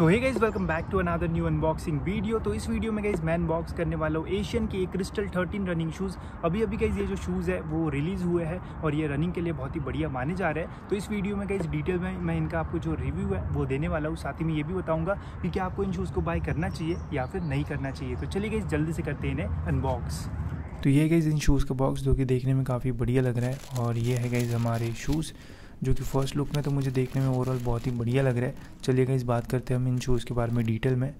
So hey guys welcome back to another new unboxing video तो इस video में guys मैं अनबॉक्स करने वाला हूँ एशियन के क्रिस्टल 13 रनिंग शूज़ अभी अभी गाइज़ ये जो शूज़ है, वो रिलीज़ हुए हैं और ये रनिंग के लिए बहुत ही बढ़िया माने जा रहे हैं। तो इस वीडियो में गाइज़ डिटेल में मैं इनका आपको जो रिव्यू है, वो देने वाला हूँ। साथ ही में ये भी बताऊँगा कि क्या आपको इन शूज़ को बाय करना चाहिए या फिर नहीं करना चाहिए। तो चलिए गाइज़ जल्दी से करते हैं इन्हें अनबॉक्स तो ये गाइज़ इन शूज़ का बॉक्स जो कि देखने में काफ़ी बढ़िया लग रहा है और ये है गाइज़ हमारे शूज़ जो कि फ़र्स्ट लुक में तो मुझे देखने में ओवरऑल बहुत ही बढ़िया लग रहा है। चलिएगा इस बात करते हैं हम इन शूज़ के बारे में डिटेल में।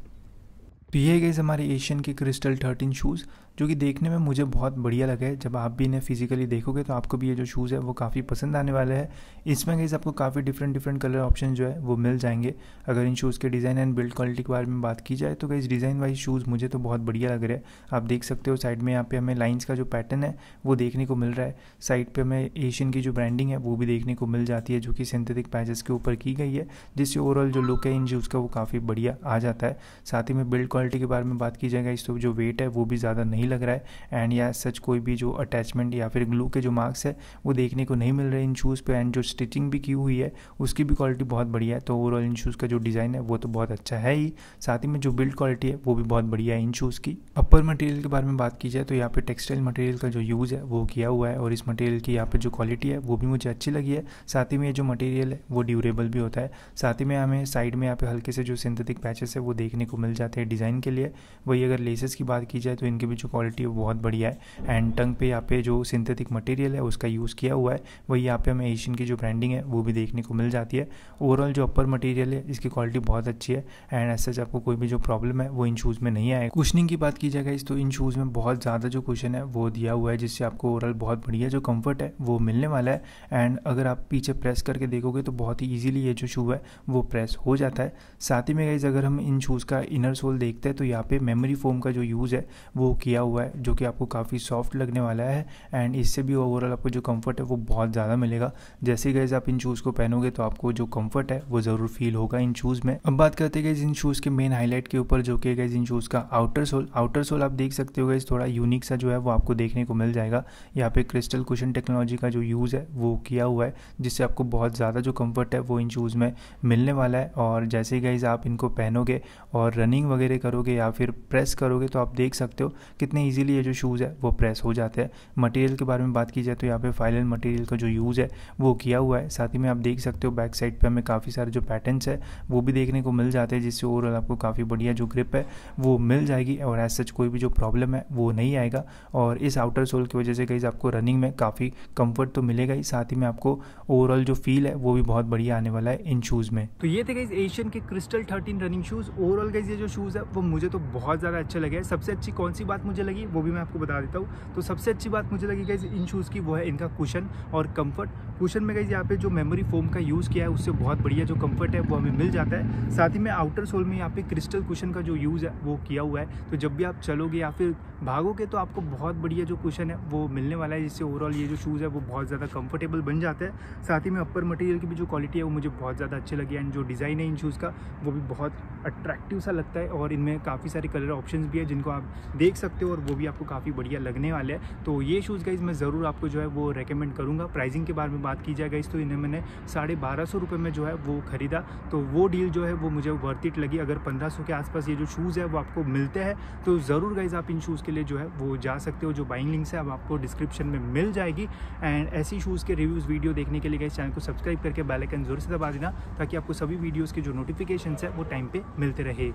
तो ये गई हमारे एशियन के क्रिस्टल थर्टीन शूज़ जो कि देखने में मुझे बहुत बढ़िया लगा जब आप भी इन्हें फिजिकली देखोगे तो आपको भी ये जो शूज़ है, वो काफ़ी पसंद आने वाले हैं। इसमें गई आपको काफ़ी डिफरेंट डिफरेंट कलर ऑप्शन जो है, वो मिल जाएँगे। अगर इन शूज़ के डिज़ाइन एंड बिल्ड क्वालिटी के बारे में बात की जाए तो गई डिज़ाइन वाइज शूज़ मुझे तो बहुत बढ़िया लग रहा है। आप देख सकते हो साइड में यहाँ पे हमें लाइन्स का जो पैटर्न है, वो देखने को मिल रहा है। साइड पर हमें एशियन की जो ब्रांडिंग है, वो भी देखने को मिल जाती है, जो कि सिंथेटिक पैचेस के ऊपर की गई है, जिससे ओवरऑल जो लुक है इन शूज़ का, वो काफ़ी बढ़िया आ जाता है। साथ ही में बिल्ड क्वालिटी के बारे में बात की जाएगा, इस तो जो वेट है, वो भी ज़्यादा नहीं लग रहा है। एंड या सच कोई भी जो अटैचमेंट या फिर ग्लू के जो मार्क्स है, वो देखने को नहीं मिल रहे इन शूज़ पे। एंड जो स्टिचिंग भी की हुई है, उसकी भी क्वालिटी बहुत बढ़िया है। तो ओवरऑल इन शूज़ का जो डिज़ाइन है, वो तो बहुत अच्छा है ही। साथ ही में जो बिल्ड क्वालिटी है, वो भी बहुत बढ़िया है इन शूज़ की। अपर मटेरियल के बारे में बात की जाए तो यहाँ पे टेक्सटाइल मटेरियल का जो यूज़ है, वो किया हुआ है। और इस मटेरियल की यहाँ पे जो क्वालिटी है, वो भी मुझे अच्छी लगी है। साथ ही में ये जो मटेरियल है, वो ड्यूरेबल भी होता है। साथ ही में हमें साइड में यहाँ पे हल्के से जो सिंथेटिक पैचेस है, वो देखने को मिल जाते हैं डिज़ाइन के लिए। वही अगर लेसेस की बात की जाए तो इनकी भी जो क्वालिटी है बहुत बढ़िया है। एंड टंग पे यहाँ पे जो सिंथेटिक मटेरियल है उसका यूज़ किया हुआ है। वही यहाँ पे हमें एशियन की जो ब्रांडिंग है वो भी देखने को मिल जाती है। ओवरऑल जो अपर मटेरियल है इसकी क्वालिटी बहुत अच्छी है। एंड ऐसे आपको कोई भी जो प्रॉब्लम है वो इन शूज़ में नहीं आए कुशनिंग की बात की जाएगा इस तो इन शूज़ में बहुत ज़्यादा जो कुशन है वो दिया हुआ है जिससे आपको ओवरऑल बहुत बढ़िया जो कंफर्ट है वो मिलने वाला है। एंड अगर आप पीछे प्रेस करके देखोगे तो बहुत ही ईजिली ये जो शू है वो प्रेस हो जाता है। साथ ही में गाइज़ अगर हम इन शूज़ का इनर सोल देखते हैं तो यहाँ पे मेमोरी फोम का जो यूज़ है, वो किया हुआ है, जो कि आपको काफ़ी सॉफ्ट लगने वाला है एंड इससे भी ओवरऑल आपको जो कंफर्ट है, वो बहुत ज़्यादा मिलेगा। जैसे गैस आप इन शूज़ को पहनोगे तो आपको जो कंफर्ट है, वो ज़रूर फील होगा इन शूज़ में। अब बात करते गए इन शूज़ के मेन हाईलाइट के ऊपर, जो कि गए इन शूज़ का आउटर सोल आउटर सोल आप देख सकते हो गए थोड़ा यूनिक सा जो है, वो आपको देखने को मिल जाएगा। यहाँ पे क्रिस्टल कुशन टेक्नोलॉजी का जो यूज़ है, वो किया हुआ है, जिससे आपको बहुत ज़्यादा जो कंफर्ट है, वो इन शूज़ में मिलने वाला है। और जैसे ही गाइज़ आप इनको पहनोगे, और रनिंग वगैरह करोगे या फिर प्रेस करोगे तो आप देख सकते हो कितने ईजिली ये जो शूज़ है, वो प्रेस हो जाते हैं। मटेरियल के बारे में बात की जाए तो यहाँ पे फाइनल मटेरियल का जो यूज़ है, वो किया हुआ है। साथ ही में आप देख सकते हो बैक साइड पे हमें काफ़ी सारे जो पैटर्न्स है, वो भी देखने को मिल जाते हैं, जिससे ओवरऑल आपको काफ़ी बढ़िया जो ग्रिप है, वो मिल जाएगी और एज सच कोई भी जो प्रॉब्लम है, वो नहीं आएगा। और इस आउटर सोल की वजह से कहीं आपको रनिंग में काफ़ी कंफर्ट तो मिलेगा ही। साथ ही में आपको ओवरऑल जो फील है, वो भी बहुत बढ़िया आने वाला है इन शूज़ में। तो ये थे गाइज़ एशियन के Crystal thirteen running shoes overall guys ये जो शूज़ है, वो मुझे तो बहुत ज़्यादा अच्छे लगे सबसे अच्छी कौन सी बात मुझे लगी, वो भी मैं आपको बता देता हूँ। तो सबसे अच्छी बात मुझे लगी गई इन शूज़ की, वो है इनका कुशन और कंफर्ट कुशन में गाइज़ यहाँ पे जो मेमोरी फोम का यूज़ किया है, उससे बहुत बढ़िया जो कंफर्ट है, वो हमें मिल जाता है। साथ ही में आउटर सोल में यहाँ पे क्रिस्टल कुशन का जो यूज़ है, वो किया हुआ है। तो जब भी आप चलोगे या फिर भागोगे तो आपको बहुत बढ़िया जो कुशन है, वो मिलने वाला है, जिससे ओवरऑल ये जो शूज़ है, वो बहुत ज़्यादा कंफर्टेबल बन जाता है। साथ ही में अपर मटेरियल की भी जो क्वालिटी है, वो मुझे बहुत ज़्यादा अच्छी लगी एंड जो डिज़ाइन है इन शूज़ का, वो भी बहुत अट्रैक्टिव सा लगता है। और इनमें काफ़ी सारे कलर ऑप्शन भी है, जिनको आप देख सकते हो, और वो भी आपको काफ़ी बढ़िया लगने वाले हैं। तो ये शूज़ गाइज़ मैं ज़रूर आपको जो है, वो रिकमेंड करूँगा। प्राइसिंग के बारे में बात की जाए गाइज़ तो इन्हें मैंने साढ़े बारह सौ रुपये में जो है वो ख़रीदा। तो वो डील जो है वो मुझे वर्थ इट लगी। अगर पंद्रह सौ के आसपास ये जो शूज़ है वो आपको मिलते हैं तो ज़रूर गाइज़ आप इन शूज़ के लिए जो है वो जा सकते हो। जो बाइंग लिंक्स है, अब आपको डिस्क्रिप्शन में मिल जाएगी। एंड ऐसी शूज़ के रिव्यूज़ वीडियो देखने के लिए गाइज़ चैनल को सब्सक्राइब करके बेल ज़रूर से दबा देना, ताकि आपको सभी वीडियोज़ के जो नोटिफिकेशन है वो टाइम पर मिलते रहे।